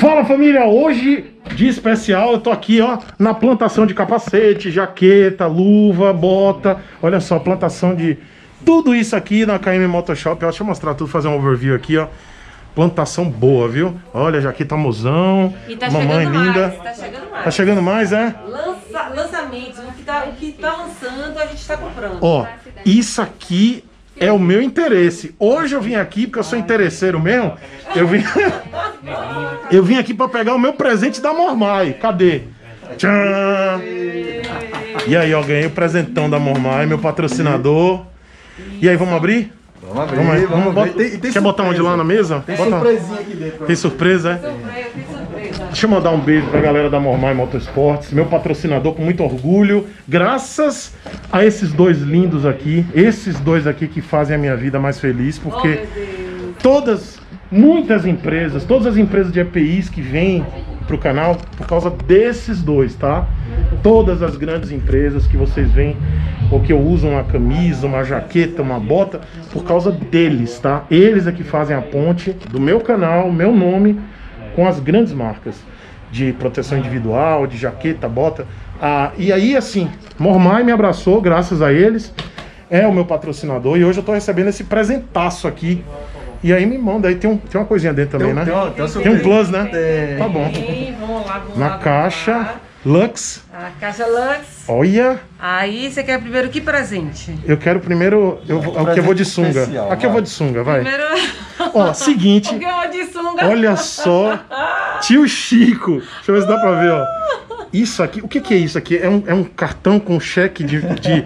Fala família, hoje dia especial, eu tô aqui ó na plantação de capacete, jaqueta, luva, bota, olha só, plantação de tudo isso aqui na KM Motoshop, ó, deixa eu mostrar tudo, fazer um overview aqui ó, plantação boa, viu? Olha, jaqueta mozão, E tá mamãe chegando linda, mais, tá chegando mais. tá chegando mais, é? Lança, lançamentos, o que, tá, o que tá lançando a gente tá comprando. Ó, isso aqui é o meu interesse. Hoje eu vim aqui porque eu sou interesseiro mesmo. Eu vim, eu vim aqui para pegar o meu presente da Mormai. Cadê? Tchan! E aí, ó, ganhei o presentão da Mormai, meu patrocinador. E aí, vamos abrir? Vamos abrir, Vamos, vamos, vamos, abrir. bota- Tem- tem Quer botar onde lá na mesa? Tem Bota- surpresinha aqui dentro. Tem surpresa, é? Surpresa, tem surpresa. Deixa eu mandar um beijo pra galera da Mormai Motorsports, meu patrocinador com muito orgulho. Graças a esses dois lindos aqui, esses dois aqui que fazem a minha vida mais feliz, Oh, porque Deus. todas, muitas empresas, todas as empresas de EPIs que vêm pro canal por causa desses dois, tá? Todas as grandes empresas que vocês veem ou que eu uso uma camisa, uma jaqueta, uma bota, por causa deles, tá? Eles é que fazem a ponte do meu canal, meu nome com as grandes marcas de proteção individual, de jaqueta, bota. Ah, e aí, assim, Mormai me abraçou, graças a eles. É o meu patrocinador e hoje eu tô recebendo esse presentaço aqui. E aí me manda, aí tem, um, tem uma coisinha dentro também, né? Tem uma- tem uma Tem um plus, né? Tem. Tá bom. Vamos lá, vamos lá. Na vamos caixa, lá. Lux. A caixa Lux. Olha, Aí você quer primeiro que presente? eu quero primeiro. Eu, vou- aqui eu vou de sunga. especial, Aqui eu vai. vou de sunga, vai. Primeiro. Ó, seguinte. o que eu vou de sunga? Olha só, tio Chico. Deixa eu ver se dá pra ver, ó. Isso aqui, o que, que é isso aqui? É um, é um cartão com cheque de, de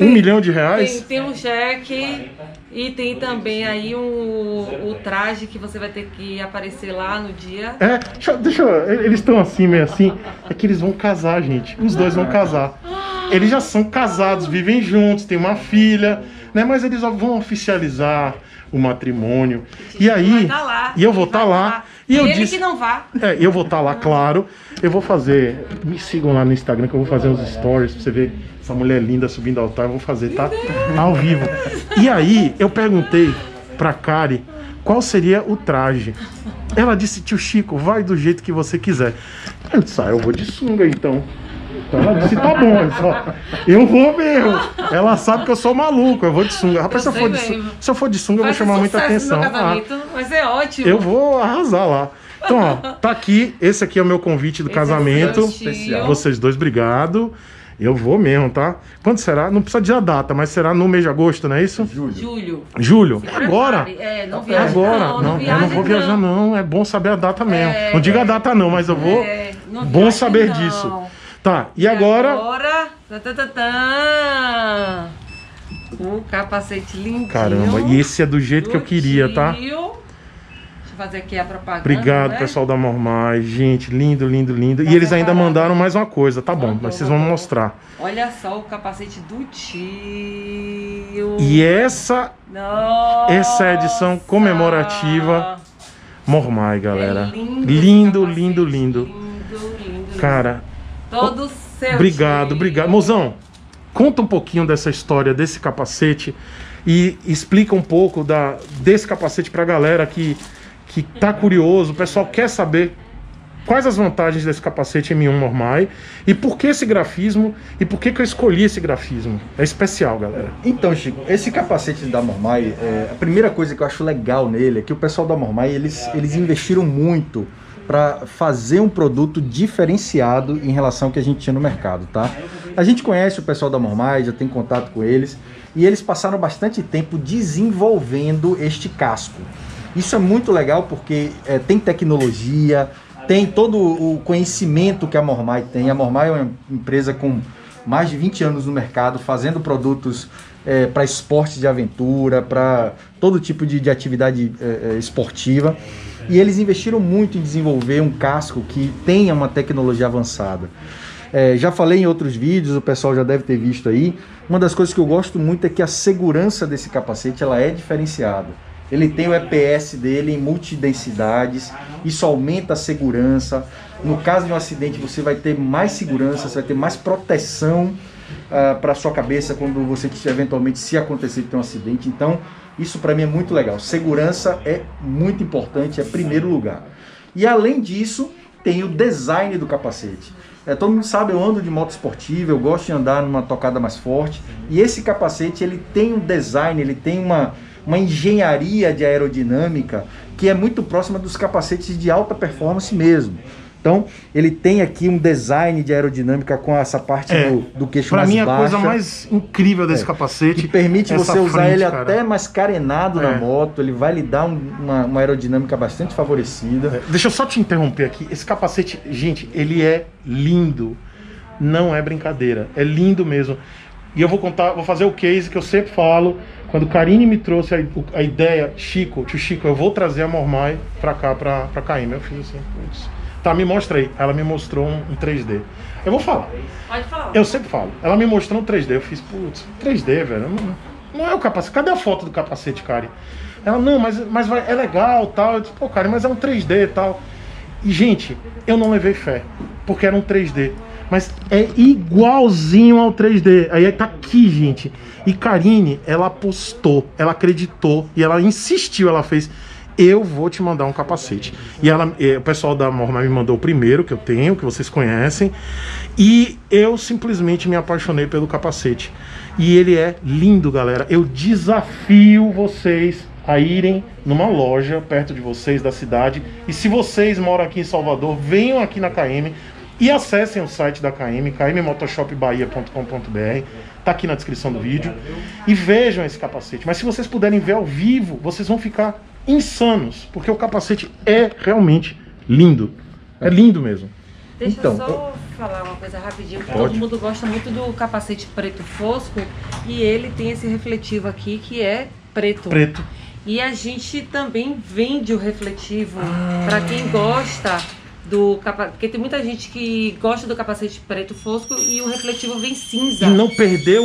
um milhão de Tem, reais? tem um cheque e tem também aí um, o traje que você vai ter que aparecer lá no dia. É, deixa, deixa eu- eles estão assim, meio assim. É que eles vão casar, gente. Os dois vão casar. Eles já são casados, vivem juntos, têm uma filha, né? Mas eles vão oficializar o matrimônio. E aí, tá lá, e eu vou estar vai lá. tá E eu ele disse, que não vá. É, eu vou estar lá, claro. Eu vou fazer. Me sigam lá no Instagram que eu vou fazer uns stories pra você ver essa mulher linda subindo ao altar. Eu vou fazer, tá? Ao vivo. E aí, eu perguntei pra Kari qual seria o traje. Ela disse, tio Chico, vai do jeito que você quiser. Eu disse, ah, eu vou de sunga então. Então ela disse, tá bom, eu, só, eu vou mesmo. Ela sabe que eu sou maluco, eu vou de sunga. Rapaz, se eu, for de, sunga, se eu for de sunga, eu vou Vai chamar muita atenção. Ah, vai ser ótimo. eu vou arrasar lá. Então, ó, tá aqui. Esse aqui é o meu convite do Esse é casamento. Especial. Vocês dois, obrigado. Eu vou mesmo, tá? Quando será? Não precisa dizer a data, mas será no mês de agosto, não é isso? Julho. Julho? Se Agora. É, não viaja Agora. não, Não, eu não vou viajar, não. É bom saber a data mesmo. É. Não diga a data, não, mas eu vou. É, não bom viaja, saber não. disso. Tá, e agora. Agora. tá, tá, tá, tá. O capacete lindinho. Caramba, e esse é do jeito que eu do queria, tá? tio. Fazer aqui a propaganda. Obrigado, né? pessoal da Mormai. Gente, lindo, lindo, lindo. Tá E eles ainda mandaram mais uma coisa, tá bom, Mandou, mas vocês vão mandou. mostrar. Olha só o capacete do tio. E essa Nossa. essa é a edição comemorativa Mormai, galera. É lindo, lindo, lindo, lindo. Lindo, lindo. Cara, Todo seu. obrigado, tio. obrigado. Mozão, conta um pouquinho dessa história desse capacete e explica um pouco da, desse capacete pra galera que, que tá curioso, o pessoal quer saber quais as vantagens desse capacete M1 Mormai e por que esse grafismo e por que, que eu escolhi esse grafismo. É especial, galera. Então, Chico, esse capacete da Mormai, é, a primeira coisa que eu acho legal nele é que o pessoal da Mormai, eles, eles investiram muito para fazer um produto diferenciado em relação ao que a gente tinha no mercado, tá? A gente conhece o pessoal da Mormai, já tem contato com eles, e eles passaram bastante tempo desenvolvendo este casco. Isso é muito legal porque é, tem tecnologia, tem todo o conhecimento que a Mormai tem. A Mormai é uma empresa com mais de 20 anos no mercado, fazendo produtos para esporte de aventura, para todo tipo de, de atividade é, é, esportiva. E eles investiram muito em desenvolver um casco que tenha uma tecnologia avançada. É, já falei em outros vídeos, o pessoal já deve ter visto aí. Uma das coisas que eu gosto muito é que a segurança desse capacete ela é diferenciada. Ele tem o EPS dele em multidensidades, isso aumenta a segurança. No caso de um acidente, você vai ter mais segurança, você vai ter mais proteção para sua cabeça quando você eventualmente se acontecer de ter um acidente. Então, isso para mim é muito legal. Segurança é muito importante, é primeiro lugar. E além disso, tem o design do capacete. É, todo mundo sabe, eu ando de moto esportiva, eu gosto de andar numa tocada mais forte. E esse capacete, ele tem um design, ele tem uma, uma engenharia de aerodinâmica que é muito próxima dos capacetes de alta performance mesmo. Então, ele tem aqui um design de aerodinâmica com essa parte É, do, do queixo Pra mais mim, a baixa. coisa mais incrível desse É, capacete. que permite você usar frente, ele cara. até mais carenado É. na moto, ele vai lhe dar um- uma, uma aerodinâmica bastante favorecida. É, Deixa eu só te interromper aqui. Esse capacete, gente, ele é lindo. Não é brincadeira. É lindo mesmo. E eu vou contar, vou fazer o case que eu sempre falo. Quando Karine me trouxe a, a ideia, Chico, tio Chico, eu vou trazer a Mormai pra cá, pra, pra KM. Eu fiz assim, putz. Tá, me mostra aí. Ela me mostrou um, um 3D. Eu vou falar. Pode falar. Eu sempre falo. Ela me mostrou um 3D. Eu fiz, putz, 3D, velho. Não, não é o capacete. Cadê a foto do capacete, Kari? Ela, não, mas, mas vai, é legal tal. Eu disse, pô, Kari, mas é um 3D e tal. E, gente, eu não levei fé. Porque era um 3D. Mas é igualzinho ao 3D. Aí tá aqui, gente. E Karine, ela apostou, ela acreditou e ela insistiu, ela fez. Eu vou te mandar um capacete. E ela, o pessoal da Mormai me mandou o primeiro que eu tenho, que vocês conhecem. E eu simplesmente me apaixonei pelo capacete. E ele é lindo, galera. Eu desafio vocês a irem numa loja perto de vocês, da cidade. E se vocês moram aqui em Salvador, venham aqui na KM e acessem o site da KM, kmmotoshopbahia.com.br. Tá aqui na descrição do vídeo. E vejam esse capacete. Mas se vocês puderem ver ao vivo, vocês vão ficar insanos. Porque o capacete é realmente lindo. É lindo mesmo. Deixa Então, eu só falar uma coisa rapidinho. Pode. Todo mundo gosta muito do capacete preto fosco e ele tem esse refletivo aqui que é preto. Preto. E a gente também vende o refletivo Ah. para quem gosta do capacete. Porque tem muita gente que gosta do capacete preto fosco e o refletivo vem cinza. E não perdeu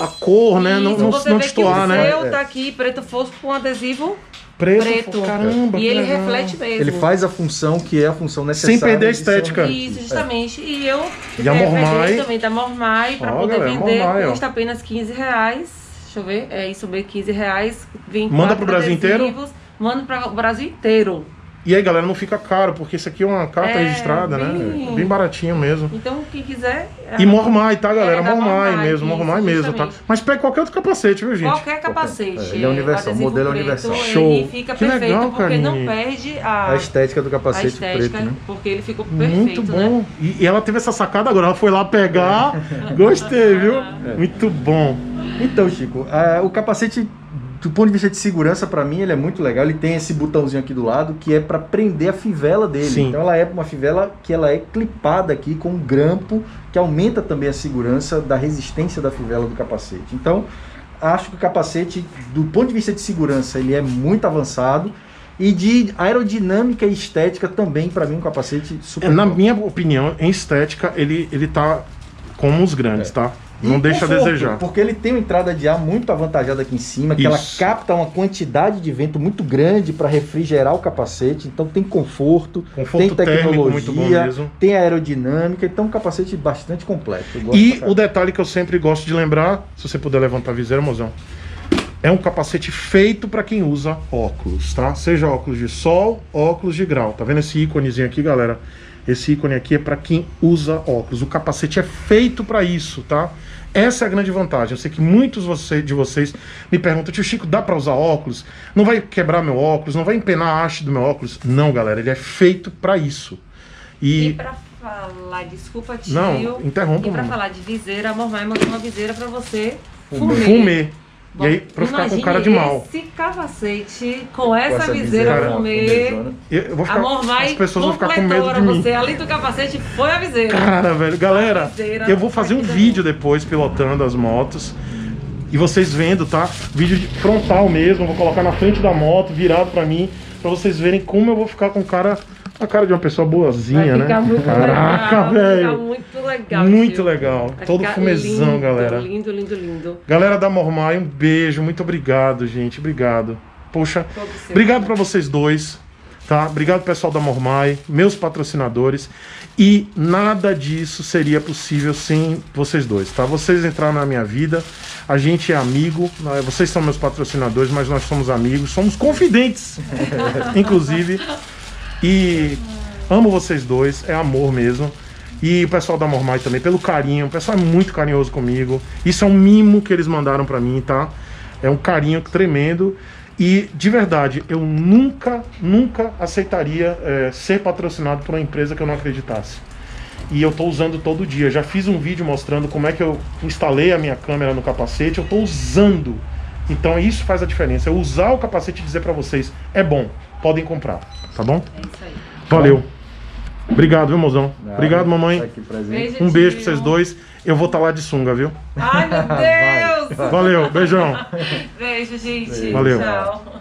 a cor, né? Não, Isso, não, você não vê destoar, que o né? seu É. tá aqui preto fosco com adesivo Preto. preto. Caramba, e ele legal. reflete mesmo. Ele faz a função que é a função necessária. Sem perder a estética. Isso, justamente. E eu E a eh, Mormai? também da Mormai para Ó, poder galera, vender. Mormai, ó. custa apenas 15 reais. Deixa eu ver. É isso mesmo, 15 reais. Vem Manda pro Brasil inteiro? Manda para o Brasil inteiro. E aí, galera, não fica caro, porque isso aqui é uma carta É, registrada, né? bem- É Bem baratinho mesmo. Então, quem quiser. é- E Mormai, tá, galera? É, Mormai Mormai, mesmo, isso, Mormai mesmo, tá? Mas pega qualquer outro capacete, viu, gente? Qualquer capacete. É, ele é universal, adesivo modelo é preto, universal. Show. Ele fica Que perfeito legal, porque não Karine. perde a, A estética do capacete estética, preto, né? porque ele ficou perfeito, Muito né? bom. E, e ela teve essa sacada agora, ela foi lá pegar. Gostei, viu? É. Muito bom. Então, Chico, ah, o capacete, do ponto de vista de segurança, pra mim, ele é muito legal. Ele tem esse botãozinho aqui do lado que é pra prender a fivela dele. Sim. Então, ela é uma fivela que ela é clipada aqui com um grampo que aumenta também a segurança da resistência da fivela do capacete. Então, acho que o capacete, do ponto de vista de segurança, ele é muito avançado. E de aerodinâmica e estética também, pra mim, um capacete super Na top. minha opinião, em estética, ele, ele tá como os grandes, É. tá? E Não deixa a conforto, desejar. Porque ele tem uma entrada de ar muito avantajada aqui em cima, que ela Isso. capta uma quantidade de vento muito grande para refrigerar o capacete. Então tem conforto, Conforto tem tecnologia, tem aerodinâmica. Então um capacete bastante completo. E o detalhe que eu sempre gosto de lembrar, se você puder levantar a viseira, mozão, é um capacete feito para quem usa óculos, tá? Seja óculos de sol, óculos de grau. Tá vendo esse íconezinho aqui, galera? Esse ícone aqui é para quem usa óculos. O capacete é feito para isso, tá? Essa é a grande vantagem. Eu sei que muitos de vocês me perguntam, tio Chico, dá para usar óculos? Não vai quebrar meu óculos? Não vai empenar a haste do meu óculos? Não, galera, ele é feito para isso. E E pra falar, desculpa tio. Não, interrompa, E pra mano. falar de viseira, a Mormai mandou uma viseira pra você Fumê. fumê. Bom, e aí, pra eu ficar com cara de mal. Esse capacete com essa, essa viseira, viseira fumê. fumezona. Eu vou ficar, Mormai as pessoas vão ficar com medo de mim. você. Além do capacete, foi a viseira. Cara, velho, galera, viseira eu vou fazer um vídeo depois pilotando as motos. E vocês vendo, tá? Vídeo de frontal mesmo, eu vou colocar na frente da moto, virado pra mim, pra vocês verem como eu vou ficar com cara, a cara de uma pessoa boazinha, Vai ficar né? muito Caraca, legal. Vai ficar velho. muito legal. Muito legal. Vai Todo fumezão, lindo, galera. Lindo, lindo, lindo. Galera da Mormai, um beijo, muito obrigado, gente. Obrigado. Poxa. Obrigado pra vocês dois, tá? Obrigado pessoal da Mormai, meus patrocinadores. E nada disso seria possível sem vocês dois, tá? Vocês entraram na minha vida, a gente é amigo, né? vocês são meus patrocinadores, mas nós somos amigos, somos confidentes, inclusive. E amo vocês dois, é amor mesmo. E o pessoal da Mormai também, pelo carinho. O pessoal é muito carinhoso comigo. Isso é um mimo que eles mandaram pra mim, tá? É um carinho tremendo. E de verdade, eu nunca, nunca aceitaria é, ser patrocinado por uma empresa que eu não acreditasse. E eu tô usando todo dia. Já fiz um vídeo mostrando como é que eu instalei a minha câmera no capacete. Eu tô usando. Então isso faz a diferença. Eu usar o capacete e dizer pra vocês, é bom, podem comprar, tá bom? É isso aí. Valeu. Obrigado, viu, mozão? Nada, Obrigado, mamãe. tá. Beijo, Um beijo pra tio. vocês dois. Eu vou estar lá de sunga, viu? Ai, meu Deus! Valeu, beijão. Beijo, gente. Valeu. Tchau.